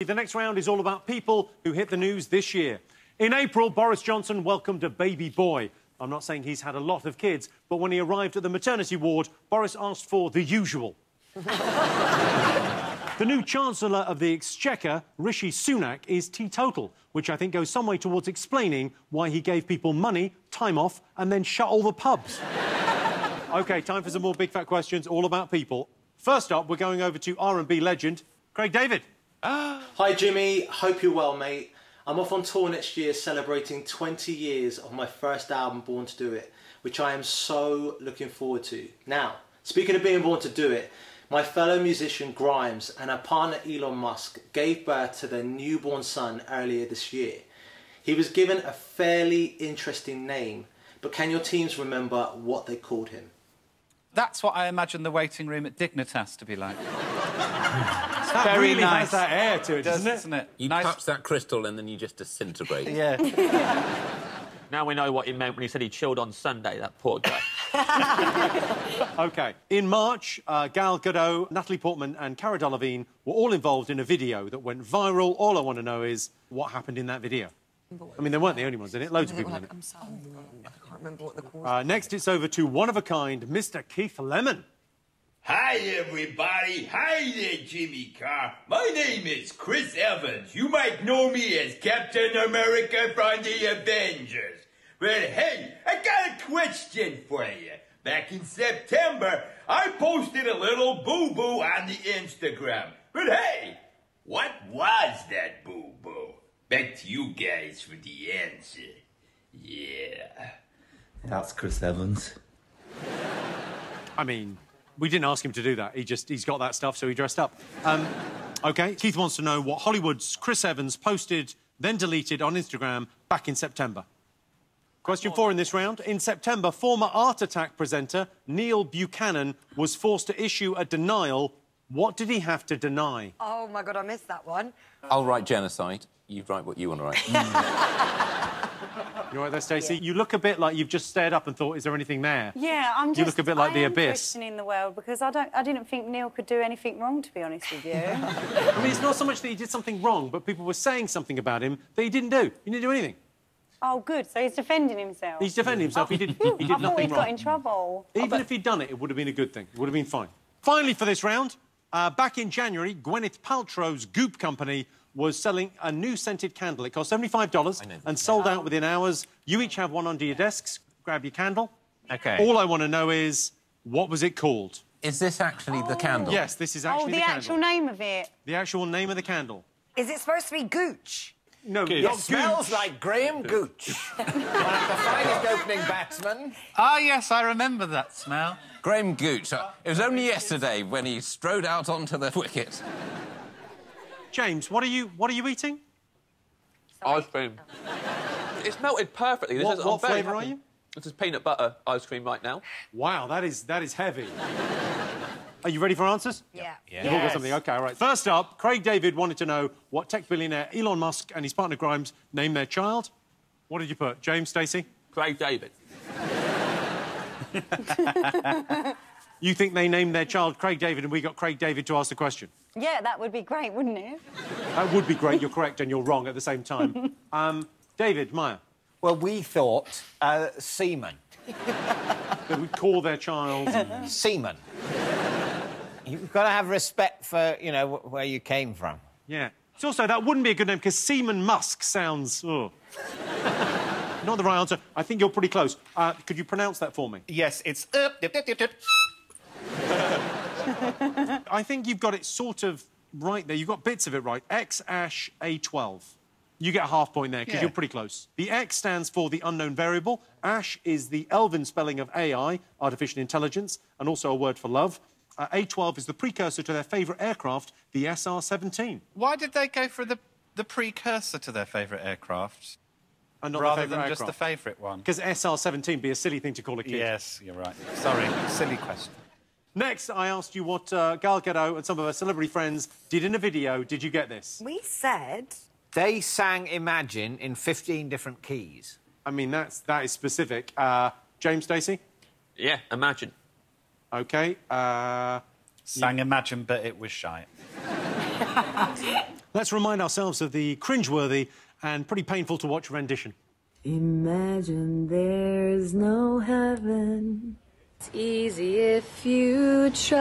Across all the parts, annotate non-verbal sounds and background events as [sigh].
The next round is all about people who hit the news this year. In April, Boris Johnson welcomed a baby boy. I'm not saying he's had a lot of kids, but when he arrived at the maternity ward, Boris asked for the usual. [laughs] the new Chancellor of the Exchequer, Rishi Sunak, is teetotal, which I think goes some way towards explaining why he gave people money, time off, and then shut all the pubs. [laughs] OK, time for some more big fat questions, all about people. First up, we're going over to R&B legend, Craig David. [gasps] Hi Jimmy, hope you're well mate. I'm off on tour next year celebrating 20 years of my first album Born to Do It, which I am so looking forward to. Now, speaking of being born to do it, my fellow musician Grimes and her partner Elon Musk gave birth to their newborn son earlier this year. He was given a fairly interesting name, but can your teams remember what they called him? That's what I imagine the waiting room at Dignitas to be like. [laughs] That Very really nice. has that air to it, Does, doesn't it? doesn't it? You nice. touch that crystal and then you just disintegrate. Yeah. [laughs] Now we know what he meant when he said he chilled on Sunday, that poor guy. [laughs] OK. In March, uh, Gal Gadot, Natalie Portman and Cara Delevingne were all involved in a video that went viral. All I want to know is what happened in that video. I mean, they weren't the only ones in it. Loads of people in it. I'm sorry. I can't remember what the cause Uh, next, it's over to one-of-a-kind Mr Keith Lemon. Hi, everybody. Hi there, Jimmy Carr. My name is Chris Evans. You might know me as Captain America from the Avengers. But hey, I got a question for you. Back in September, I posted a little boo-boo on the Instagram. But hey, what was that boo-boo? Back to you guys for the answer. Yeah. That's Chris Evans. I mean, we didn't ask him to do that. He just, he's got that stuff, so he dressed up. Um, OK, Keith wants to know what Hollywood's Chris Evans posted, then deleted on Instagram back in September. Question four in this round. In September, former Art Attack presenter Neil Buchanan was forced to issue a denial. What did he have to deny? Oh my god, I missed that one. I'll write genocide. You write what you want to write. [laughs] You right there, Stacey? You look a bit like you've just stared up and thought, is there anything there? Yeah, I'm just. You look a bit like I the abyss. questioning the world because I don't. I didn't think Neil could do anything wrong. To be honest with you. [laughs] I mean, it's not so much that he did something wrong, but people were saying something about him that he didn't do. He didn't do anything. oh, good. So he's defending himself. He's defending himself. He did, he [laughs] did I thought nothing he got wrong. in trouble. Even if he'd done it, it would have been a good thing. It would have been fine. Finally, for this round, uh, back in January, Gwyneth Paltrow's Goop company was selling a new scented candle. It cost $75 and sold out within hours. You each have one under your desks. Grab your candle. OK. All I want to know is, what was it called? Is this actually the candle? Yes, this is Oh, actually the, the, actual candle. name of it. The actual name of the candle. Is it supposed to be Gooch? No, Gooch. not It Smells Gooch. like Graham Gooch. [laughs] One of the finest opening batsmen. Ah, yes, I remember that smell. Graham Gooch. Uh, It was only yesterday when he strode out onto the wicket. James, what are you, what are you eating? ice cream. [laughs] It's melted perfectly. This What- is, what I'm flavour are you? This is peanut butter ice cream right now. Wow, that is, that is heavy. Are you ready for answers? Yeah. You've all got something. OK, all right. First up, Craig David wanted to know what tech billionaire Elon Musk and his partner Grimes named their child. What did you put? James, Stacey? Craig David. [laughs] You think they named their child Craig David and we got Craig David to ask the question? Yeah, that would be great, wouldn't it? That would be great. You're correct and you're wrong at the same time. [laughs] Um, David, Maya, Well, we thought uh, semen. [laughs] they would call their child... [laughs] Semen. You've got to have respect for, you know, where you came from. Yeah. It's also, that wouldn't be a good name because Seaman Musk sounds... Oh. Not the right answer. I think you're pretty close. Uh, could you pronounce that for me? Yes, it's. I think you've got it sort of right there. You've got bits of it right. X Ash A12. You get a half point there because Yeah. you're pretty close. The X stands for the unknown variable. Ash is the Elven spelling of AI, artificial intelligence, and also a word for love. Uh, A12 is the precursor to their favourite aircraft, the SR 17. Why did they go for the, the precursor to their favourite aircraft rather than favourite just the favourite one? Because SR 17 be a silly thing to call a kid. Yes, you're right. Sorry, silly question. Next, I asked you what uh, Gal Gadot and some of her celebrity friends did in a video. Did you get this? We said. They sang Imagine in 15 different keys. I mean, that's, that is specific. Uh, James Stacey? Yeah, imagine. OK. Uh, Sang Imagine, but it was shite. [laughs] Let's remind ourselves of the cringeworthy and pretty painful to watch rendition. Imagine there's no heaven. It's easy if you try.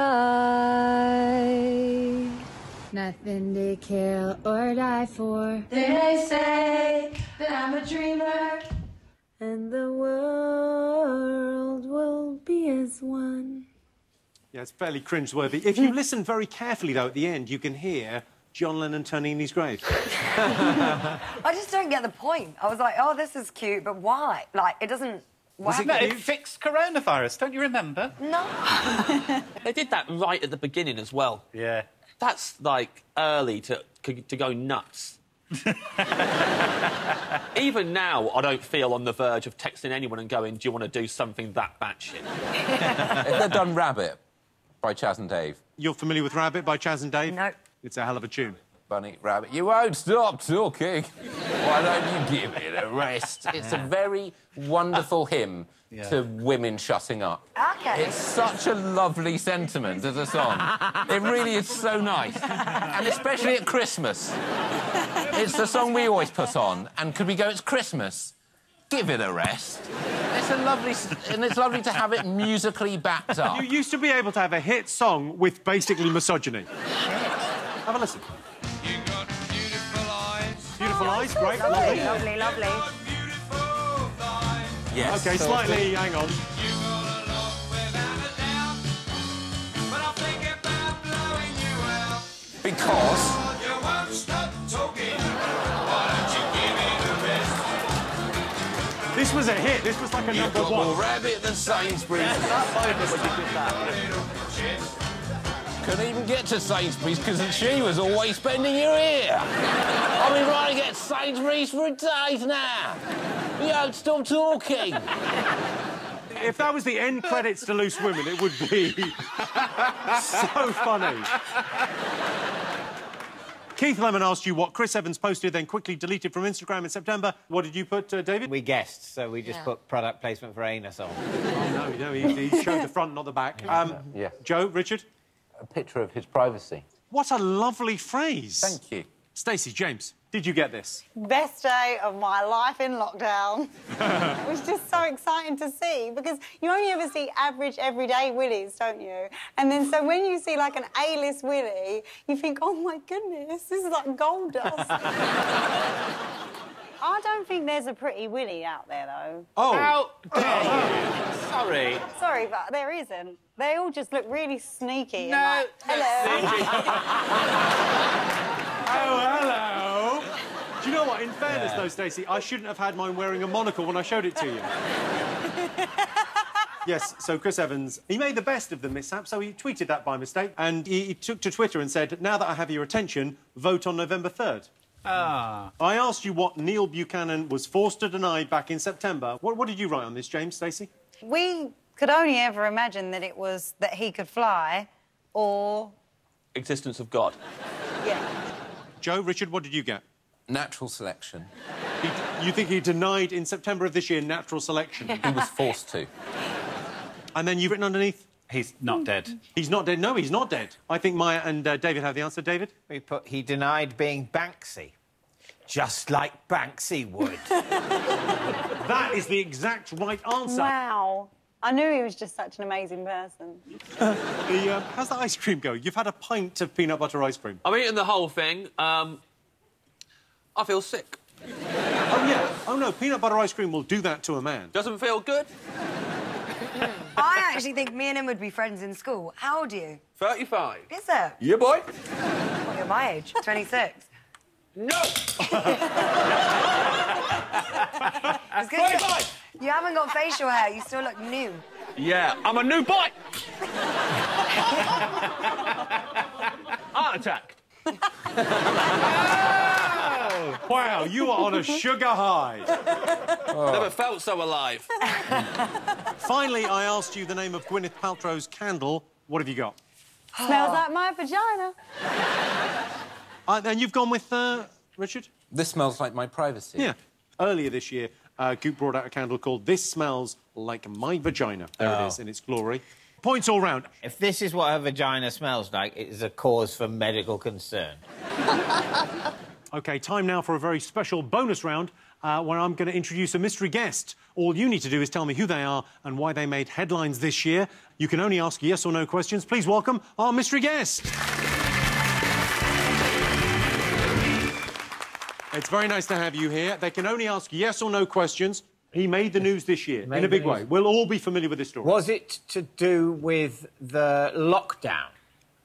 Nothing to kill or die for. They say that I'm a dreamer. And the world will be as one. Yeah, it's fairly cringeworthy. If you listen very carefully, though, at the end, you can hear John Lennon turning in his grave. [laughs] [laughs] I just don't get the point. I was like, oh, this is cute, but why? Like, it doesn't. Was it No, cute? it fixed coronavirus. Don't you remember? No. [laughs] They did that right at the beginning as well. Yeah. That's like early to to go nuts. [laughs] Even now, I don't feel on the verge of texting anyone and going, "Do you want to do something that batshit?" If they'd done Rabbit by Chas and Dave. You're familiar with Rabbit by Chas and Dave? No. It's a hell of a tune. Bunny Rabbit, you won't stop talking. Why don't you give it a rest? It's a very wonderful hymn to women shutting up. Okay. It's such a lovely sentiment as a song. It really is so nice. And especially at Christmas. It's the song we always put on. And could we go, it's Christmas? Give it a rest. It's a lovely... And it's lovely to have it musically backed up. You used to be able to have a hit song with basically misogyny. Have a listen. Beautiful eyes, great, lovely. Lovely, lovely. Yes. Okay, slightly, hang on. Because... This was a hit. This was like a number Got more one. rabbit than Sainsbury's. [laughs] Couldn't even get to Sainsbury's because she was always bending your ear. I've been trying to get Sainsbury's for days now. You don't stop talking. If that was the end credits to Loose Women, it would be [laughs] so funny. Keith Lemon asked you what Chris Evans posted, then quickly deleted from Instagram in September. What did you put, uh, David? We guessed, so we just Yeah. put product placement for anus on. Oh, no, no, he, he showed the front, not the back. Um, Yeah. Joe, Richard? A picture of his privacy. What a lovely phrase. Thank you. Stacey, James, did you get this? Best day of my life in lockdown. [laughs] it was just so exciting to see because you only ever see average everyday willies, don't you? And then so when you see like an A-list willy, you think, oh my goodness, this is like gold dust. [laughs] I don't think there's a pretty willy out there though. Oh, How dare you? Sorry. Sorry, but there isn't. They all just look really sneaky. No, and like, hello. [laughs] oh, hello. Do you know what? In fairness, though, Stacey, I shouldn't have had mine wearing a monocle when I showed it to you. [laughs] yes, so Chris Evans, he made the best of the mishap, so he tweeted that by mistake, and he, he took to Twitter and said, now that I have your attention, vote on November 3rd. Ah. I asked you what Neil Buchanan was forced to deny back in September. What, what did you write on this, James, Stacey? We could only ever imagine that it was that he could fly, or Existence of God. [laughs] yeah. Joe, Richard, what did you get? Natural selection. He, you think he denied in September of this year natural selection? He was forced to. and then you've written underneath, He's not dead. he's not dead. No, he's not dead. I think Maya and uh, David have the answer. David? We put he denied being Banksy. Just like Banksy would. [laughs] That is the exact right answer. Wow. I knew he was just such an amazing person. [laughs] The, um, how's the ice cream go? You've had a pint of peanut butter ice cream. I'm eating the whole thing. Um, I feel sick. Oh, yeah. Oh, no, peanut butter ice cream will do that to a man. Doesn't feel good. [laughs] I actually think me and him would be friends in school. How old are you? 35. Is it? Yeah, boy. Well, you're my age, 26. No. [laughs] It's good you, you haven't got facial hair. You still look new. Yeah, I'm a new boy. Heart attack. [laughs] Wow, you are on a sugar high. Never felt so alive. [laughs] Finally, I asked you the name of Gwyneth Paltrow's candle. What have you got? Smells like my vagina. Uh, and you've gone with uh, Richard? This smells like my privacy. Yeah. Earlier this year, uh, Goop brought out a candle called This Smells Like My Vagina. There it is in its glory. Points all round. If this is what her vagina smells like, it is a cause for medical concern. [laughs] OK, time now for a very special bonus round uh, where I'm going to introduce a mystery guest. All you need to do is tell me who they are and why they made headlines this year. You can only ask yes or no questions. Please welcome our mystery guest. It's very nice to have you here. They can only ask yes or no questions. He made the news this year in a big way. We'll all be familiar with this story. Was it to do with the lockdown?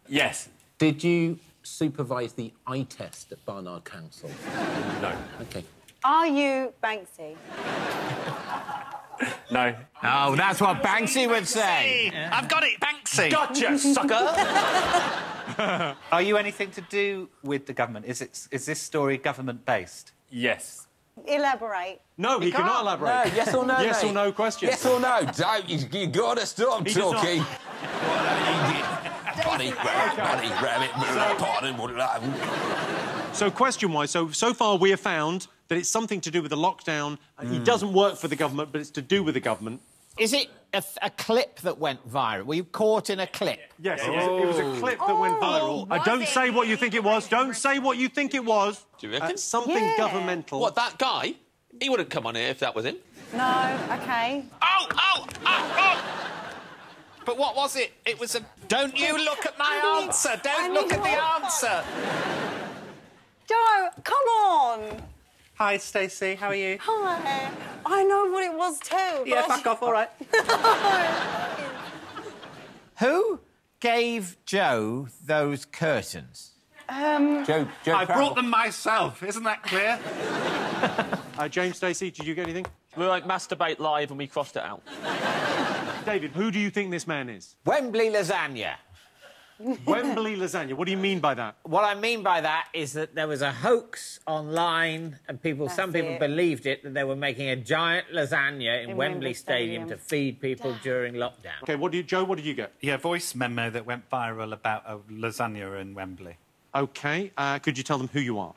Yes. Did you supervise the eye test at Barnard Castle? [laughs] No. OK. Are you Banksy? [laughs] No. Oh, that's what Banksy would say. I've got it, Banksy. Gotcha, sucker! [laughs] [laughs] Are you anything to do with the government? Is it is this story government based? yes. Elaborate. No, he cannot elaborate. No, yes or no, [laughs] Yes or no question. Yes or no? Don't, you, you gotta stop He talking. Bunny, rabbit, bunny, rabbit, pardon, So, question-wise, so so far we have found that it's something to do with the lockdown. Uh, Hmm. He doesn't work for the government, but it's to do with the government. Is it a, a clip that went viral? Were you caught in a clip? Yes, it, was, it was a clip that went viral. Uh, don't say what you think it was. Don't say what you think it was. Do you reckon? Uh, something Yeah. governmental. What, that guy? He wouldn't come on here if that was him. No, okay. Oh, oh, oh, oh! But what was it? It was a. Don't you look at my answer! Don't need look at the answer! Don't, come on. Hi, Stacey. How are you? Hi. I know what it was too. Yeah, fuck off. All right. [laughs] Who gave Joe those curtains? Um, Joe, Joe I Farrell. brought them myself. Isn't that clear? Uh, James Stacey, did you get anything? We were like masturbate live and we crossed it out. David, who do you think this man is? Wembley lasagna. [laughs] Wembley lasagna. What do you mean by that? What I mean by that is that there was a hoax online, and people, some people it. believed it that they were making a giant lasagna in, In Wembley, Wembley Stadium, Stadium. to feed people during lockdown. OK, what do you, Joe? What did you get? Yeah, voice memo that went viral about a lasagna in Wembley. OK, uh, could you tell them who you are?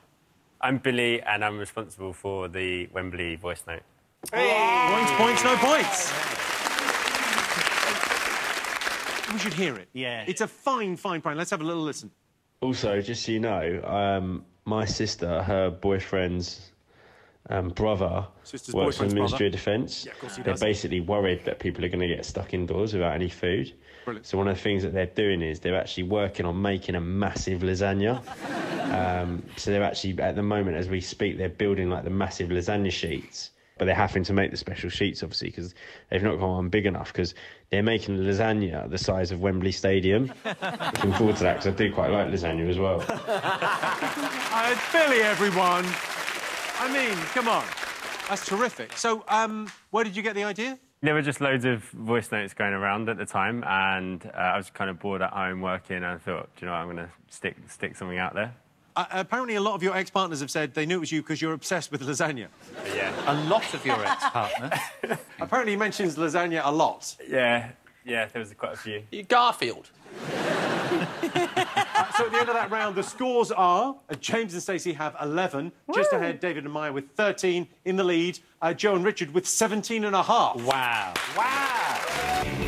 I'm Billy, and I'm responsible for the Wembley voice note. Points, points, no points. We should hear it. Yeah. It's a fine, fine prank. Let's have a little listen. Also, just so you know, um, my sister, her boyfriend's um, brother, Sister's works for the Ministry brother. of Defence. Yeah, of course he they're does. basically worried that people are going to get stuck indoors without any food. Brilliant. So one of the things that they're doing is they're actually working on making a massive lasagna. [laughs] um, so they're actually, at the moment, as we speak, they're building like the massive lasagna sheets. But they're having to make the special sheets, obviously, because they've not gone on big enough. Because they're making lasagna the size of Wembley Stadium. [laughs] Looking forward to that because I do quite like lasagna as well. [laughs] Uh, Billy, everyone. I mean, come on. That's terrific. So, um, where did you get the idea? There were just loads of voice notes going around at the time, and uh, I was kind of bored at home working, and I thought, do you know what, I'm going to stick stick something out there. Uh, apparently, a lot of your ex-partners have said they knew it was you because you're obsessed with lasagna. Yeah, A lot of your ex-partners. [laughs] Apparently, he mentions lasagna a lot. yeah, yeah. There was quite a few. You Garfield. [laughs] So at the end of that round, the scores are uh, James and Stacey have 11, just ahead David and Maya with 13 in the lead, uh, Joe and Richard with 17 and a half. wow. Wow!